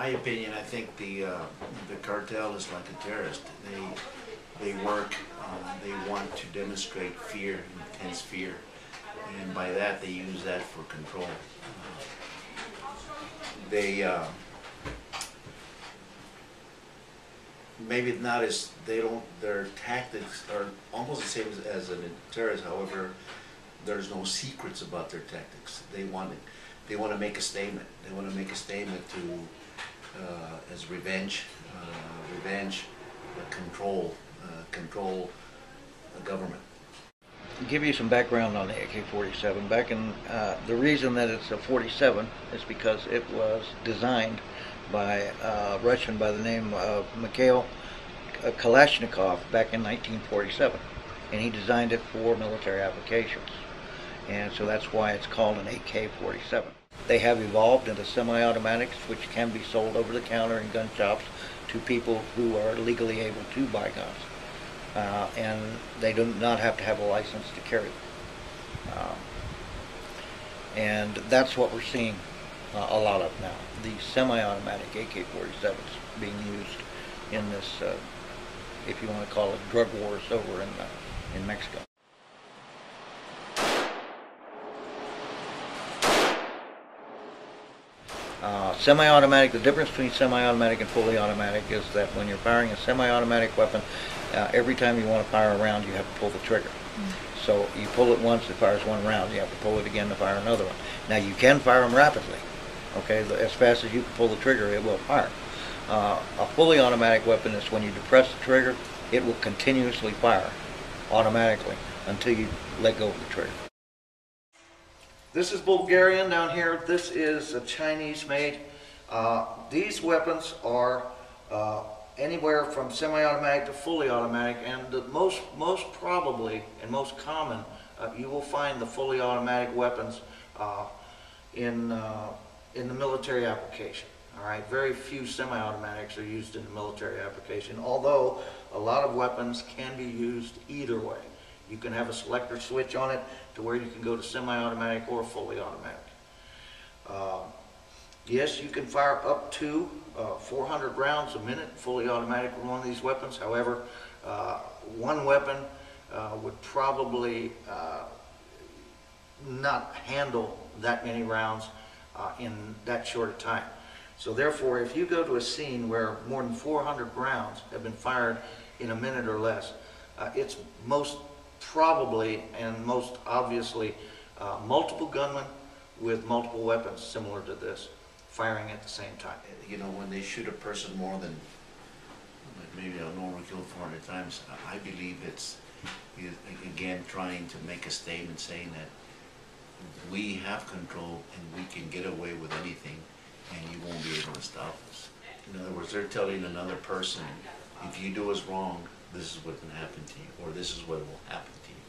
my opinion, I think the, uh, the cartel is like a terrorist. They, they work, uh, they want to demonstrate fear, intense fear. And by that, they use that for control. They, uh, maybe not as, they don't, their tactics are almost the same as, as a terrorist, however, there's no secrets about their tactics. They want, it- they want to make a statement. They want to make a statement to, as revenge, uh, revenge, uh, control, uh, control the government. give you some background on the AK-47. Back in uh, the reason that it's a 47 is because it was designed by a Russian by the name of Mikhail Kalashnikov back in 1947, and he designed it for military applications, and so that's why it's called an AK-47. They have evolved into semi-automatics, which can be sold over the counter in gun shops to people who are legally able to buy guns uh, and they do not have to have a license to carry. Um, and that's what we're seeing uh, a lot of now. The semi-automatic AK-47s being used in this, uh, if you want to call it, drug wars over in uh, in Mexico. Uh, semi-automatic, the difference between semi-automatic and fully automatic is that when you're firing a semi-automatic weapon, uh, every time you want to fire a round, you have to pull the trigger. So you pull it once, it fires one round. You have to pull it again to fire another one. Now you can fire them rapidly. Okay, the- as fast as you can pull the trigger, it will fire. Uh, a fully automatic weapon is when you depress the trigger, it will continuously fire automatically until you let go of the trigger. This is Bulgarian down here. This is a Chinese made. Uh, these weapons are uh, anywhere from semi-automatic to fully automatic, and the most, most probably and most common, uh, you will find the fully automatic weapons uh, in uh, in the military application. All right, very few semi-automatics are used in the military application, although a lot of weapons can be used either way. You can have a selector switch on it to where you can go to semi-automatic or fully automatic. Uh, Yes, you can fire up to uh, 400 rounds a minute, fully automatic with one of these weapons. However, uh, one weapon uh, would probably uh, not handle that many rounds uh, in that short a time. So therefore, if you go to a scene where more than 400 rounds have been fired in a minute or less, it's most probably and most obviously uh, multiple gunmen with multiple weapons similar to this firing at the same time. You know, when they shoot a person more than, like maybe a normal kill 400 times, I I believe it's, again, trying to make a statement saying that we have control and we can get away with anything and you won't be able to stop us. In other words, they're telling another person, if you do us wrong, this is what's gonna happen to you, or this is what will happen to you.